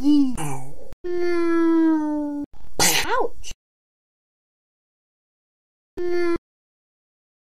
Ouch!